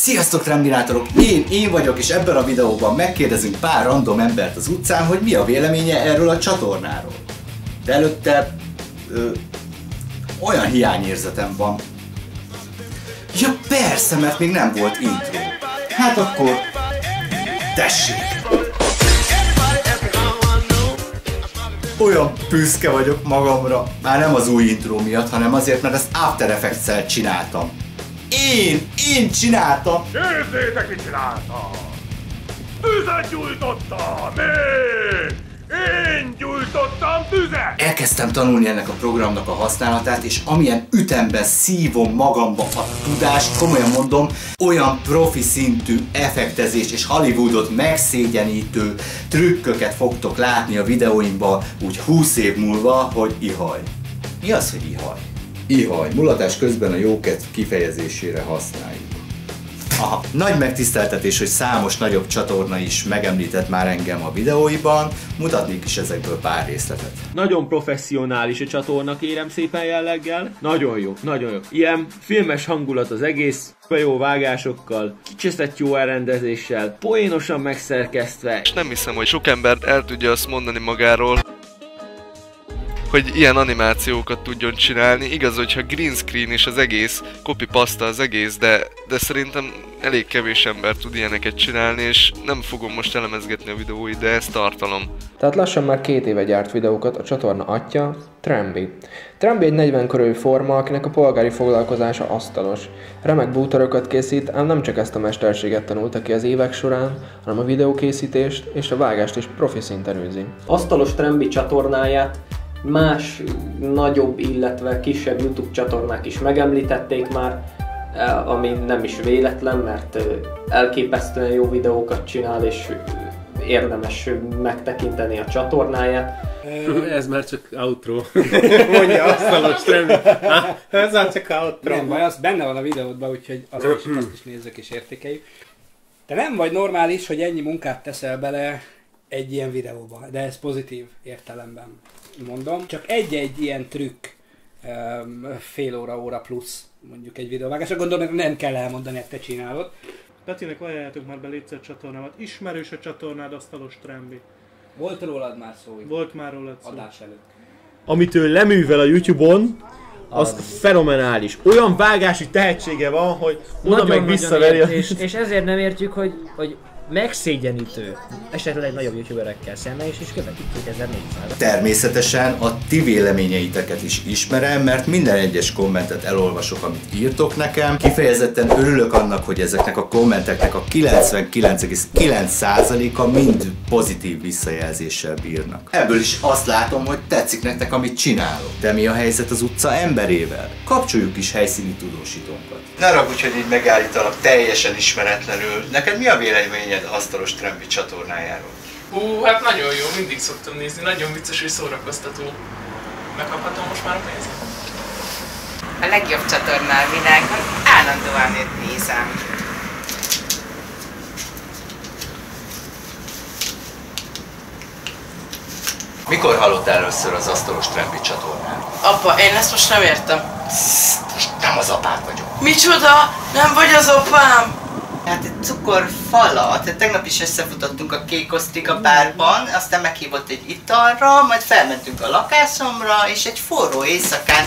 Sziasztok Trembinátorok! Én, én vagyok, és ebben a videóban megkérdezünk pár random embert az utcán, hogy mi a véleménye erről a csatornáról. De előtte ö, olyan hiányérzetem van. Ja persze, mert még nem volt intro. Hát akkor tessék! Olyan büszke vagyok magamra, már nem az új intro miatt, hanem azért, mert ezt After Effects-el csináltam. Én, én csináltam! Nézzétek, mit csináltam! Tüzet gyújtottam! Én! Én gyújtottam tüzet! Elkezdtem tanulni ennek a programnak a használatát, és amilyen ütemben szívom magamba a tudást, komolyan mondom, olyan profi szintű effektezés és Hollywoodot megszégyenítő trükköket fogtok látni a videóimban úgy 20 év múlva, hogy ihaj. Mi az, hogy ihaj? Ihaj. Mulatás közben a jókedv kifejezésére használjuk. Aha, nagy megtiszteltetés, hogy számos nagyobb csatorna is megemlített már engem a videóiban, mutatnék is ezekből pár részletet. Nagyon professzionális a csatorna, kérem szépen jelleggel. Nagyon jó, nagyon jó. Ilyen filmes hangulat az egész, jó vágásokkal, kicseszett jó elrendezéssel, poénosan megszerkesztve. És nem hiszem, hogy sok ember el tudja azt mondani magáról, hogy ilyen animációkat tudjon csinálni. Igaz, hogyha green screen és az egész, copy pasta az egész, de, de szerintem elég kevés ember tud ilyeneket csinálni, és nem fogom most elemezgetni a videóit, de ez tartalom. Tehát lassan már két éve gyárt videókat a csatorna atya, Trambi. Trambi egy 40 körül forma, akinek a polgári foglalkozása asztalos. Remek bútorokat készít, ám nem csak ezt a mesterséget tanulta ki az évek során, hanem a videókészítést és a vágást is profi szinten űzi. asztalos Trembi csatornáját más nagyobb, illetve kisebb YouTube csatornák is megemlítették már, eh, ami nem is véletlen, mert eh, elképesztően jó videókat csinál, és eh, érdemes megtekinteni a csatornáját. Ez már csak outro. Mondja asztalos trend. Ez már csak outro. Nem baj, az benne van a videódban, úgyhogy azt is, azt is nézzük és értékeljük. Te nem vagy normális, hogy ennyi munkát teszel bele egy ilyen videóba, de ez pozitív értelemben mondom. Csak egy-egy ilyen trükk fél óra, óra plusz mondjuk egy videóvágásra. Gondolom, hogy nem kell elmondani, hogy te csinálod. Petinek ajánljátok már be létszer csatornámat. Ismerős a csatornád, asztalos Trembi. Volt rólad már szó Volt már róla szó. adás előtt. Amit ő leművel a Youtube-on, az fenomenális. Olyan vágási tehetsége van, hogy oda meg visszaveri. a- és, és ezért nem értjük, hogy, hogy megszégyenítő esetleg nagyobb youtuberekkel szemben, és is követik 2400 Természetesen a ti véleményeiteket is ismerem, mert minden egyes kommentet elolvasok, amit írtok nekem. Kifejezetten örülök annak, hogy ezeknek a kommenteknek a 99,9%-a mind pozitív visszajelzéssel bírnak. Ebből is azt látom, hogy tetszik nektek, amit csinálok. De mi a helyzet az utca emberével? Kapcsoljuk is helyszíni tudósítónkat. Ne ragudj, hogy így megállítalak teljesen ismeretlenül. Neked mi a véleményed asztalos Trembi csatornájáról? Hú, hát nagyon jó, mindig szoktam nézni, nagyon vicces és szórakoztató. Megkaphatom most már a pénzt? A legjobb csatorna a világon, állandóan őt nézem. Mikor hallottál először az asztalos Trembi csatornáról? Apa, én ezt most nem értem. Most nem az apád vagyok. Micsoda? Nem vagy az apám? Hát egy cukorfalat. Hát tegnap is összefutottunk a kékosztik a bárban, aztán meghívott egy italra, majd felmentünk a lakásomra, és egy forró éjszakán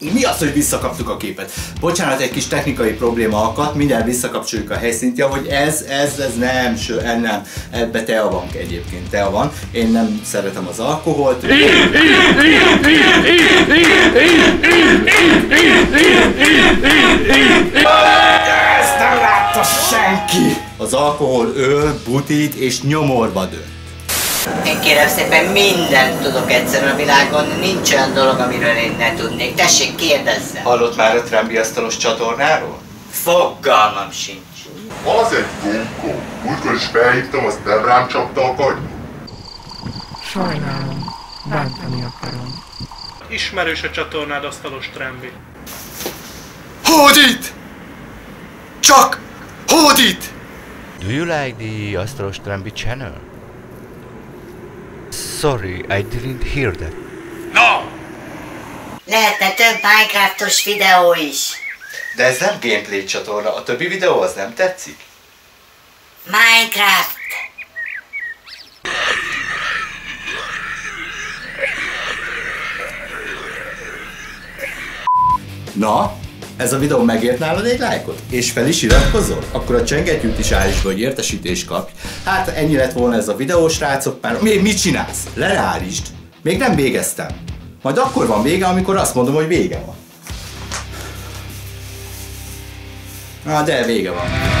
Mi az, hogy visszakaptuk a képet? Bocsánat, egy kis technikai probléma akadt, mindjárt visszakapcsoljuk a helyszínt, ja, hogy ez, ez, ez nem, ső, nem, ebbe tea van egyébként, tea van. Én nem szeretem az alkoholt. Ezt nem látta senki! Az alkohol öl, butít és nyomorba dönt. Én kérem szépen mindent tudok egyszerűen a világon, nincs olyan dolog, amiről én ne tudnék. Tessék, kérdezzen. Hallott már a Trembi asztalos csatornáról? Fogalmam sincs. Az egy bunkó. Múltkor is felhívtam, azt nem rám csapta a kagy. Ismerős a csatornád, asztalos Trembi. Hódít! Csak hódít! Do you like the Astros Trambi channel? Sorry, I didn't hear that. Lehetne több Minecraftos videó is. De ez nem gameplay csatorna, a többi videó az nem tetszik? Minecraft! Na, ez a videó megért nálad egy lájkot? És fel is iratkozol? Akkor a csengettyűt is állítsd hogy értesítést kapj. Hát ennyi lett volna ez a videó, srácok. Már még mit csinálsz? Leállítsd. Még nem végeztem. Majd akkor van vége, amikor azt mondom, hogy vége van. Na, de vége van.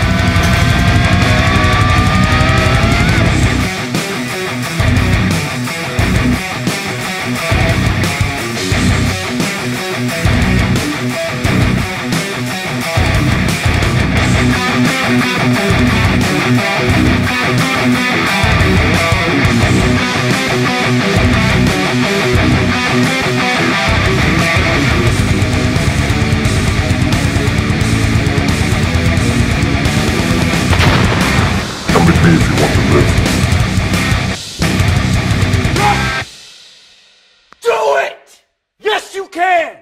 can.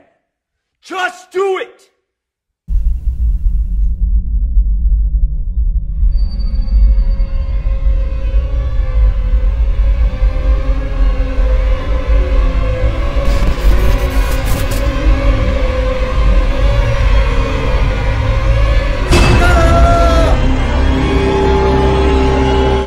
Just do it.